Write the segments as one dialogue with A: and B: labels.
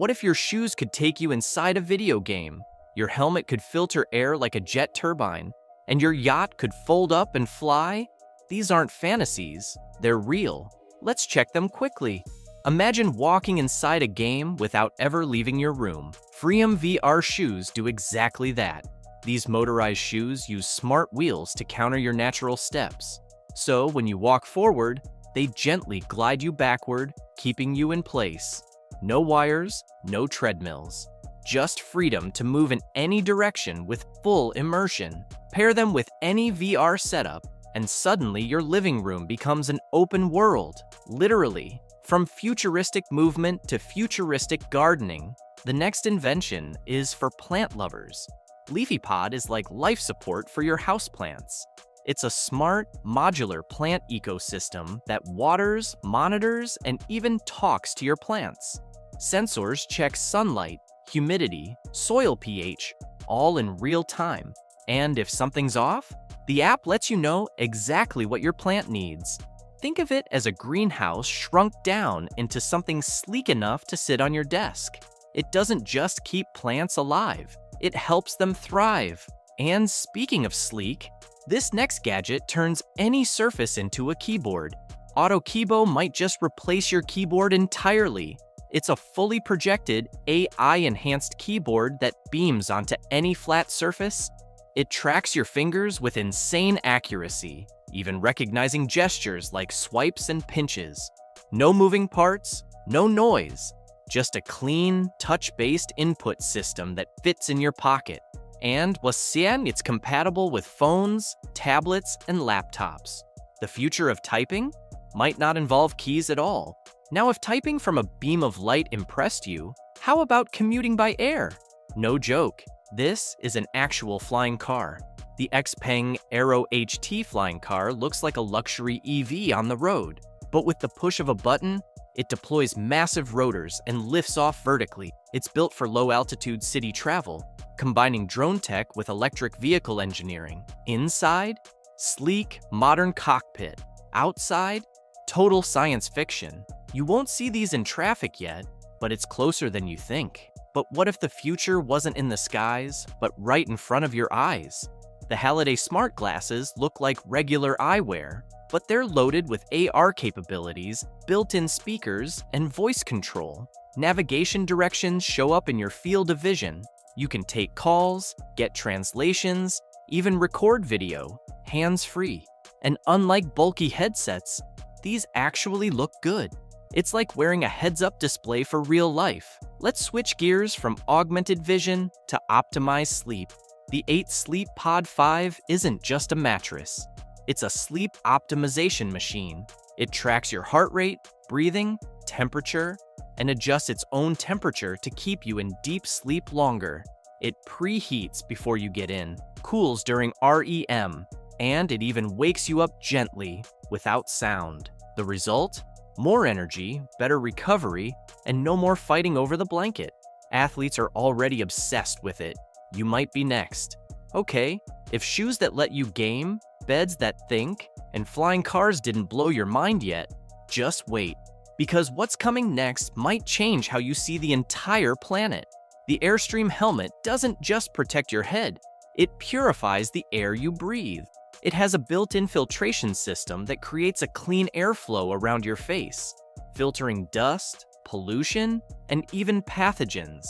A: What if your shoes could take you inside a video game? Your helmet could filter air like a jet turbine, and your yacht could fold up and fly? These aren't fantasies, they're real. Let's check them quickly. Imagine walking inside a game without ever leaving your room. Freedom VR shoes do exactly that. These motorized shoes use smart wheels to counter your natural steps. So when you walk forward, they gently glide you backward, keeping you in place. No wires, no treadmills. Just freedom to move in any direction with full immersion. Pair them with any VR setup, and suddenly your living room becomes an open world, literally. From futuristic movement to futuristic gardening, the next invention is for plant lovers. LeafyPod is like life support for your houseplants. It's a smart, modular plant ecosystem that waters, monitors, and even talks to your plants. Sensors check sunlight, humidity, soil pH, all in real time. And if something's off, the app lets you know exactly what your plant needs. Think of it as a greenhouse shrunk down into something sleek enough to sit on your desk. It doesn't just keep plants alive, it helps them thrive. And speaking of sleek, this next gadget turns any surface into a keyboard. AutoKeybow might just replace your keyboard entirely. It's a fully projected, AI-enhanced keyboard that beams onto any flat surface. It tracks your fingers with insane accuracy, even recognizing gestures like swipes and pinches. No moving parts, no noise, just a clean, touch-based input system that fits in your pocket. And Wasian, it's compatible with phones, tablets, and laptops. The future of typing might not involve keys at all. Now, if typing from a beam of light impressed you, how about commuting by air? No joke, this is an actual flying car. The XPeng Aero HT flying car looks like a luxury EV on the road, but with the push of a button, it deploys massive rotors and lifts off vertically. It's built for low-altitude city travel, combining drone tech with electric vehicle engineering. Inside, sleek, modern cockpit. Outside, total science fiction. You won't see these in traffic yet, but it's closer than you think. But what if the future wasn't in the skies, but right in front of your eyes? The Halliday smart glasses look like regular eyewear, but they're loaded with AR capabilities, built-in speakers, and voice control. Navigation directions show up in your field of vision. You can take calls, get translations, even record video, hands-free. And unlike bulky headsets, these actually look good. It's like wearing a heads-up display for real life. Let's switch gears from augmented vision to optimized sleep. The 8 Sleep Pod 5 isn't just a mattress. It's a sleep optimization machine. It tracks your heart rate, breathing, temperature, and adjusts its own temperature to keep you in deep sleep longer. It preheats before you get in, cools during REM, and it even wakes you up gently, without sound. The result? More energy, better recovery, and no more fighting over the blanket. Athletes are already obsessed with it, you might be next. Okay, if shoes that let you game, beds that think, and flying cars didn't blow your mind yet, just wait. Because what's coming next might change how you see the entire planet. The Airstream helmet doesn't just protect your head, it purifies the air you breathe. It has a built-in filtration system that creates a clean airflow around your face, filtering dust, pollution, and even pathogens.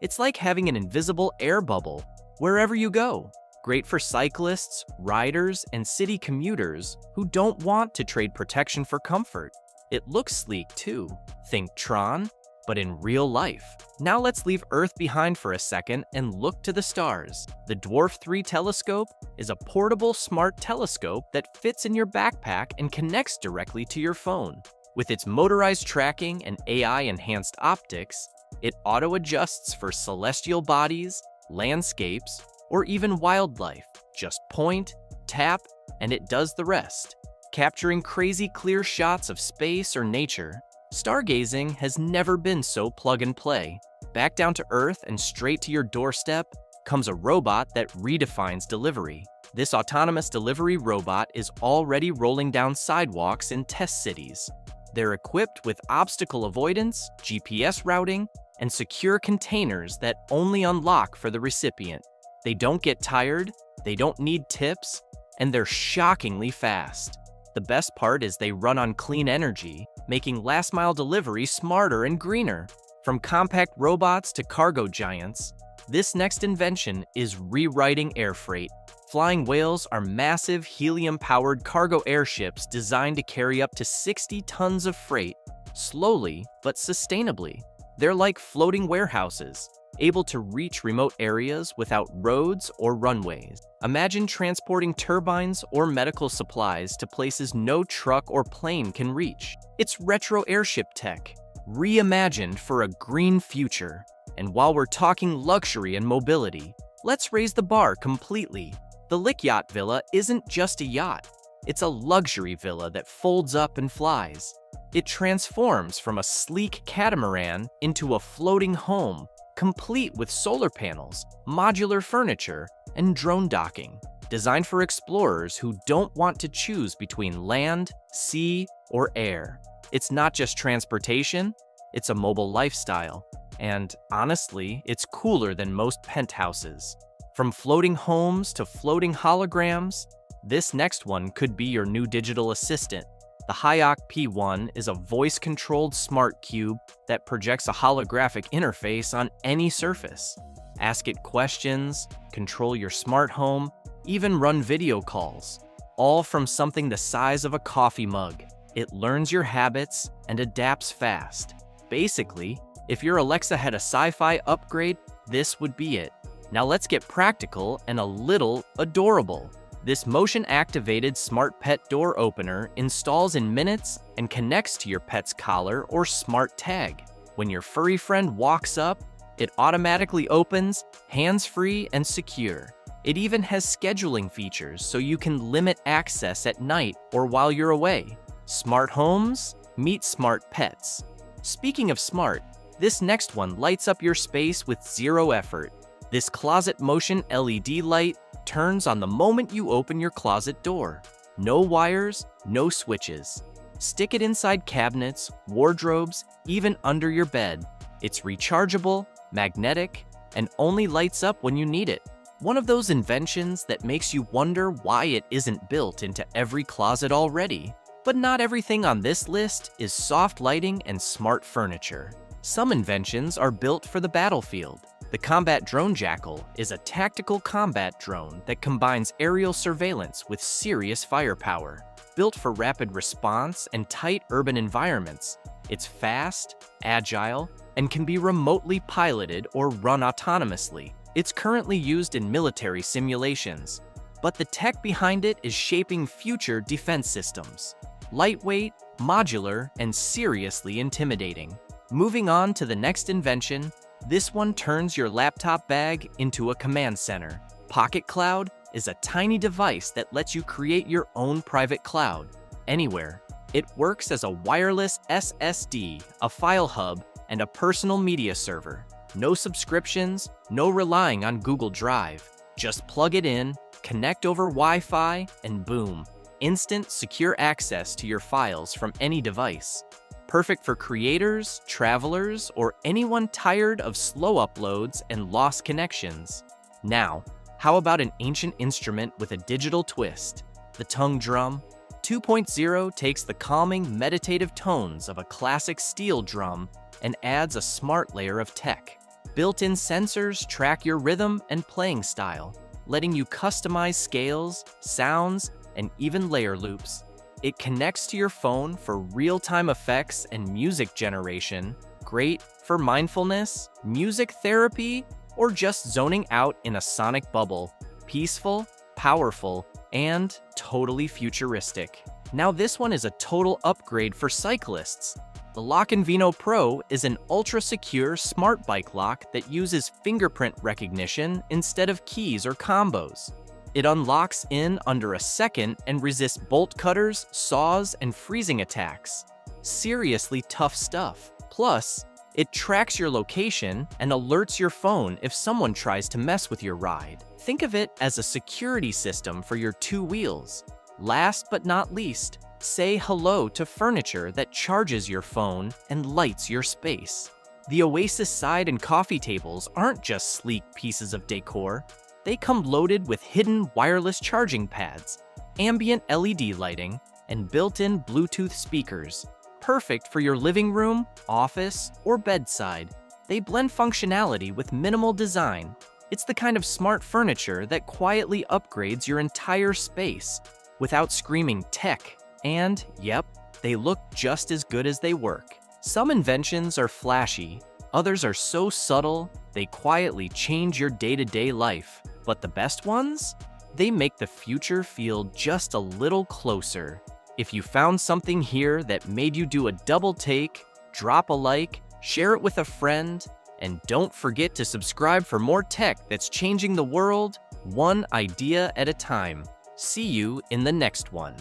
A: It's like having an invisible air bubble wherever you go. Great for cyclists, riders, and city commuters who don't want to trade protection for comfort. It looks sleek too. Think Tron, but in real life. Now let's leave Earth behind for a second and look to the stars. The Dwarf 3 telescope is a portable smart telescope that fits in your backpack and connects directly to your phone. With its motorized tracking and AI-enhanced optics, it auto-adjusts for celestial bodies, landscapes, or even wildlife. Just point, tap, and it does the rest. Capturing crazy clear shots of space or nature, stargazing has never been so plug and play. Back down to Earth and straight to your doorstep comes a robot that redefines delivery. This autonomous delivery robot is already rolling down sidewalks in test cities. They're equipped with obstacle avoidance, GPS routing, and secure containers that only unlock for the recipient. They don't get tired, they don't need tips, and they're shockingly fast. The best part is they run on clean energy, making last mile delivery smarter and greener. From compact robots to cargo giants, this next invention is rewriting air freight. Flying whales are massive helium powered cargo airships designed to carry up to 60 tons of freight, slowly but sustainably. They're like floating warehouses, able to reach remote areas without roads or runways. Imagine transporting turbines or medical supplies to places no truck or plane can reach. It's retro airship tech, reimagined for a green future. And while we're talking luxury and mobility, let's raise the bar completely. The Lick Yacht Villa isn't just a yacht, it's a luxury villa that folds up and flies. It transforms from a sleek catamaran into a floating home, complete with solar panels, modular furniture, and drone docking. Designed for explorers who don't want to choose between land, sea, or air. It's not just transportation, it's a mobile lifestyle. And honestly, it's cooler than most penthouses. From floating homes to floating holograms, this next one could be your new digital assistant. The Hayok P1 is a voice-controlled smart cube that projects a holographic interface on any surface. Ask it questions, control your smart home, even run video calls, all from something the size of a coffee mug. It learns your habits and adapts fast. Basically, if your Alexa had a sci-fi upgrade, this would be it. Now let's get practical and a little adorable. This motion-activated smart pet door opener installs in minutes and connects to your pet's collar or smart tag. When your furry friend walks up, it automatically opens, hands-free and secure. It even has scheduling features so you can limit access at night or while you're away. Smart homes meet smart pets. Speaking of smart, this next one lights up your space with zero effort. This closet motion LED light turns on the moment you open your closet door. No wires, no switches. Stick it inside cabinets, wardrobes, even under your bed. It's rechargeable, magnetic, and only lights up when you need it. One of those inventions that makes you wonder why it isn't built into every closet already. But not everything on this list is soft lighting and smart furniture. Some inventions are built for the battlefield. The Combat Drone Jackal is a tactical combat drone that combines aerial surveillance with serious firepower. Built for rapid response and tight urban environments, it's fast, agile, and can be remotely piloted or run autonomously. It's currently used in military simulations, but the tech behind it is shaping future defense systems. Lightweight, modular, and seriously intimidating. Moving on to the next invention, this one turns your laptop bag into a command center. Pocket Cloud is a tiny device that lets you create your own private cloud, anywhere. It works as a wireless SSD, a file hub, and a personal media server. No subscriptions, no relying on Google Drive. Just plug it in, connect over Wi-Fi, and boom, instant, secure access to your files from any device perfect for creators, travelers, or anyone tired of slow uploads and lost connections. Now, how about an ancient instrument with a digital twist? The tongue drum 2.0 takes the calming, meditative tones of a classic steel drum and adds a smart layer of tech. Built-in sensors track your rhythm and playing style, letting you customize scales, sounds, and even layer loops. It connects to your phone for real-time effects and music generation, great for mindfulness, music therapy, or just zoning out in a sonic bubble. Peaceful, powerful, and totally futuristic. Now this one is a total upgrade for cyclists. The Lock & Vino Pro is an ultra-secure smart bike lock that uses fingerprint recognition instead of keys or combos. It unlocks in under a second and resists bolt cutters, saws, and freezing attacks. Seriously tough stuff. Plus, it tracks your location and alerts your phone if someone tries to mess with your ride. Think of it as a security system for your two wheels. Last but not least, say hello to furniture that charges your phone and lights your space. The Oasis side and coffee tables aren't just sleek pieces of decor. They come loaded with hidden wireless charging pads, ambient LED lighting, and built-in Bluetooth speakers. Perfect for your living room, office, or bedside. They blend functionality with minimal design. It's the kind of smart furniture that quietly upgrades your entire space without screaming tech. And, yep, they look just as good as they work. Some inventions are flashy, others are so subtle, they quietly change your day-to-day life. But the best ones? They make the future feel just a little closer. If you found something here that made you do a double take, drop a like, share it with a friend, and don't forget to subscribe for more tech that's changing the world, one idea at a time. See you in the next one.